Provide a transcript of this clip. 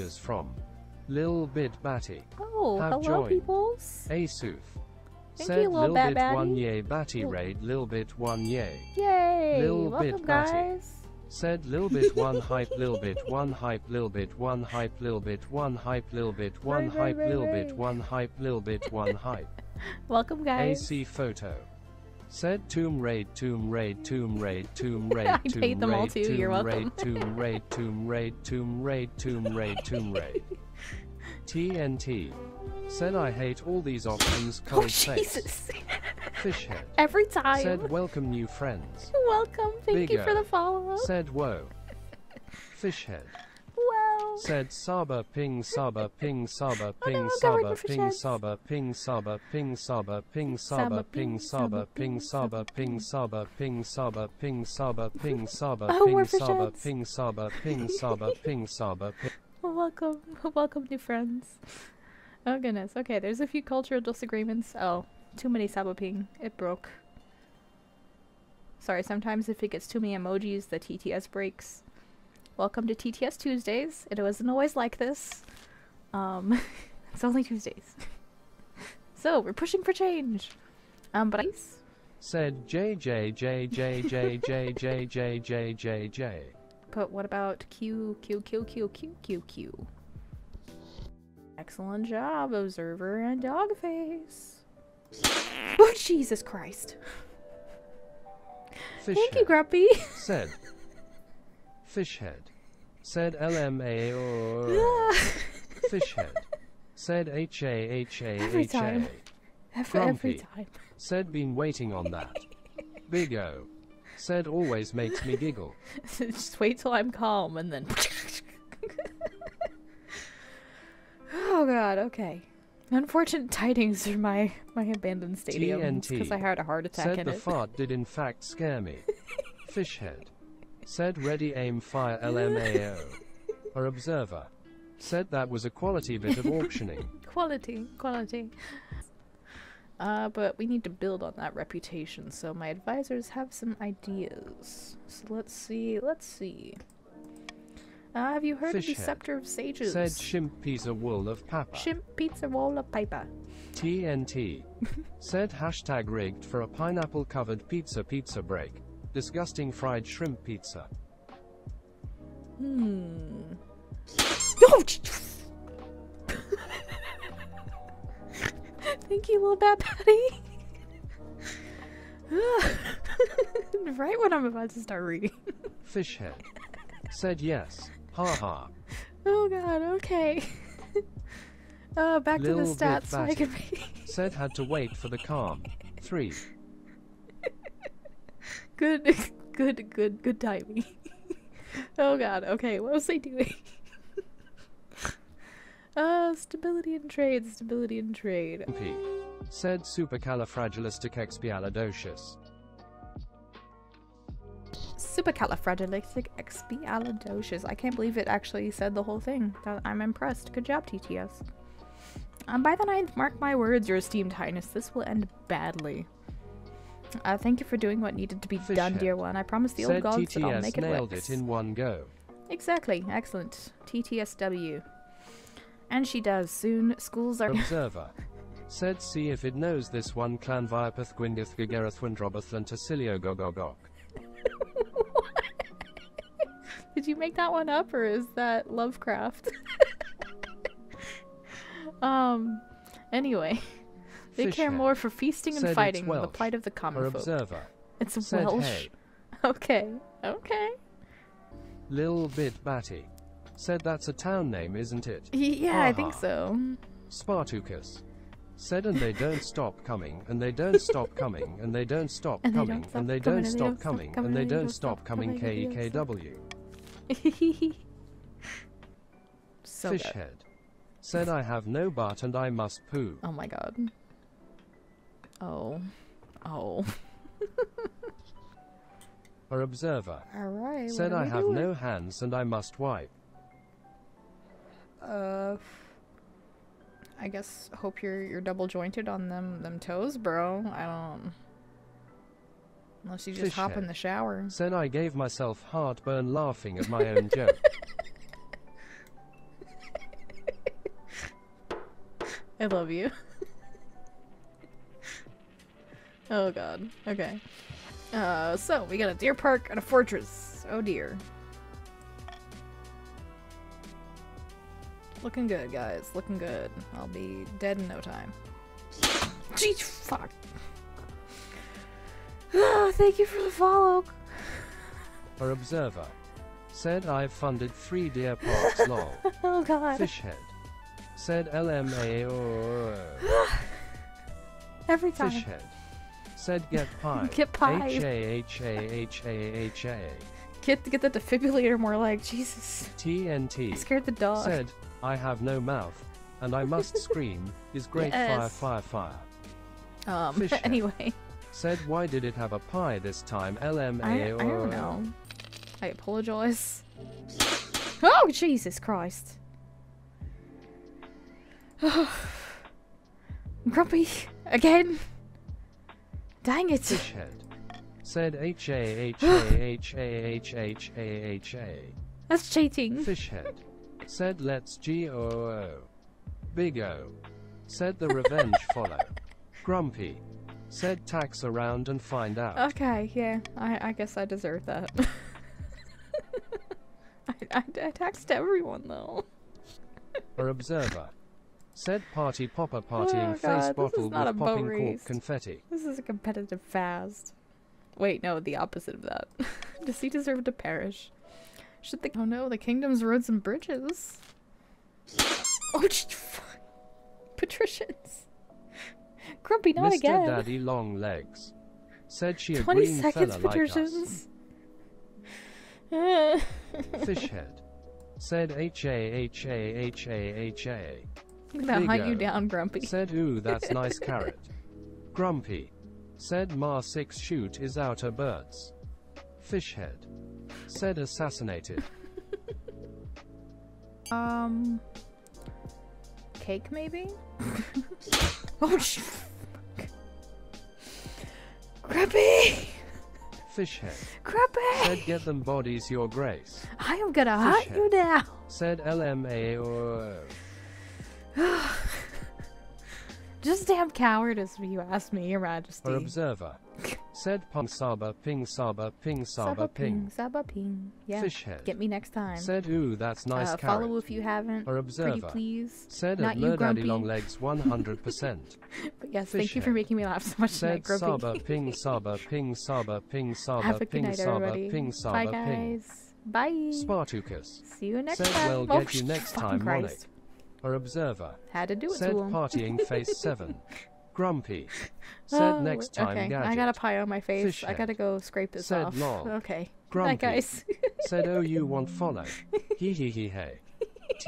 is from Lil Bit Batty. Oh, Have hello, joined. peoples. Asuf. Thank Said you, Lil Bit 1 Batty. yay Batty raid Lil Bit 1 yay. Yay! Lil Welcome, Bit Batty. guys. Said Lil Bit 1 hype Lil Bit 1 hype Lil Bit 1 hype Lil Bit 1 hype Lil Bit 1 Right, right, hype Lil. Bit 1 hype Lil Bit 1 hype. Welcome, guys. AC photo. Said Tomb Raid, Tomb Raid, Tomb Raid, Tomb Raid, I Tomb paid them all too, Tomb you're Raid, welcome. Tomb Raid, Tomb Raid, Tomb Raid, Tomb Raid, Tomb Raid. TNT. Said I hate all these options, Oh, cold. Jesus. Fishhead. Every time. Said welcome new friends. Welcome. Thank you for the follow up. Said whoa. Fishhead. Said Saba ping Saba ping Saba Oh ping Saba ping. Saba ping Saba ping Saba ping Saba Saba ping, ping Saba Saba ping, ping Saba ping Saba ping Saba ping Saba ping Saba Oh, ping Saba ping Saba ping Saba ping Saba ping Welcome. Welcome, new friends. Oh, goodness. Okay, there's a few cultural disagreements. Oh, too many saboping. It broke. Sorry, sometimes if it gets too many emojis, the TTS breaks. Welcome to TTS Tuesdays. It wasn't always like this. Um, it's only Tuesdays. so, we're pushing for change. Um, but I... Said J J J J J J J J J J J But what about Q, Q, Q, Q, Q, Q, Q? Excellent job, Observer and Dogface. Oh, Jesus Christ. Thank you, Grumpy. Said Fishhead. Said LMA or Fishhead. Said H A H A Every time. every, every time. Said been waiting on that. Big O. Said always makes me giggle. Just wait till I'm calm and then. oh god, okay. Unfortunate tidings for my, my abandoned stadium because I had a heart attack Said in the it. fart did in fact scare me. Fishhead. Said ready aim fire LMAO. Our observer. Said that was a quality bit of auctioning. Quality, quality. Uh, but we need to build on that reputation, so my advisors have some ideas. So let's see, let's see. Uh, have you heard of the. Scepter of Sages? Said shimp of wool of papa. Shimp pizza roll of paper. TNT. Said hashtag rigged for a pineapple covered pizza pizza break. Disgusting fried shrimp pizza. Hmm. Oh! Thank you, little bad patty. right when I'm about to start reading. Fishhead. Said yes. Ha ha. Oh god, okay. uh, back to the stats so I can read. Said had to wait for the calm. 3. good, good, good, good timing. oh god, okay, what was I doing? uh, stability in trade, stability in trade. P. Said supercalifragilisticexpialidocious. Supercalifragilisticexpialidocious. I can't believe it actually said the whole thing. I'm impressed. Good job, TTS. Um, by the ninth, mark my words, your esteemed highness. This will end badly. Uh, thank you for doing what needed to be done, Fishhead. dear one. I promise the old Said gods that I'll TTS make it nailed works. it in one go. Exactly. Excellent. TTSW. And she does. Soon schools are. Observer. Said see if it knows this one clan Viapath Gwyngyth Gagareth Windrobathlan Tassilio Gogogok. Did you make that one up, or is that Lovecraft? um. Anyway, they care more for feasting and fighting than the plight of the common folk. observer. It's Said Welsh. Okay. Okay. Lil Bit Batty. Said that's a town name, isn't it? Yeah, I think so. Spartacus. Said and they don't stop coming, and they don't stop coming, and they don't stop And they don't coming, and they don't stop coming, and they don't stop coming, and they don't stop KEKW. Fishhead. Said I have no butt and I must poo. Oh my god. Oh. Oh. Or observer. Alright. Said I have no hands and I must wipe. Uh, I guess hope you're you're double jointed on them them toes, bro. I don't. Unless you just hop in the shower. Said I gave myself heartburn laughing at my own joke. I love you. Oh god. Okay. Uh, so we got a deer park and a fortress. Oh dear. Looking good, guys. Looking good. I'll be dead in no time. Gee, fuck. Thank you for the follow. Our observer. Said I've funded three deer parks lol. Oh god. Fishhead. Said LMAO. Every time. Fishhead. Said get pie. Get pie. H A H A H A H A. Get get the defibrillator more like Jesus. I TNT. scared the dog. Said I have no mouth and I must scream is great fire Yes. fire fire. um. Fishhead. Anyway, Said why did it have a pie this time I, I LMAO. don't know. I apologize. Oh Jesus Christ. Grumpy again. Dang it. Fishhead. Said H A H A H A H H A H A. That's cheating. Fishhead. Said let's G O O. Big O. Said the revenge follow. Grumpy. Said tax around and find out. Okay, yeah. I, I guess I deserve that. I, I, I taxed everyone though. Or observer. Said party popper partying Oh, face God, this is bottle not with boat popping cork race. confetti. This is a competitive fast. Wait, no, the opposite of that. Does he deserve to perish? Should the oh no, the kingdom's roads and bridges. Oh, fuck. patricians. Grumpy, not Mr. again. Daddy Long Legs. Said she a Twenty green seconds, fella like us. patricians. Fishhead. Said H A H A H A H A. Gonna hunt you down, Grumpy. Said ooh that's nice carrot. Grumpy. Said Ma 6 shoot is outer birds. Fishhead. Said assassinated. Um, cake maybe. oh, sh- Grumpy, Fishhead. Grumpy. Said get them bodies your grace. I am gonna hunt you now. Said LMAO. Just damn cowardice, if you ask me, Your Majesty. Or observer. Said pong saba ping saba ping saba Saba ping. ping, Saba ping. Yeah. Fishhead. Get me next time. Said ooh that's nice uh, carrot. follow if you haven't. Or Pretty please. Said Not you, Grumpy. Long Legs 100%. But yes, thank you for making me laugh so much tonight, Said Grumpy. Saba ping Saba ping Saba ping Saba Have a good ping night, Saba everybody. ping Bye, Saba ping. guys. Bye. Spartacus. See you next Said time. we'll Oh, you next time, Monarch. Or observer. Had to do it Said partying face 7. Grumpy. Oh, said Oh, next time okay. gadget. I got a pie on my face. I gotta go scrape this Said off. lol. Okay. Grumpy. night, guys. Said oh you want follow. Hee hee hee hey.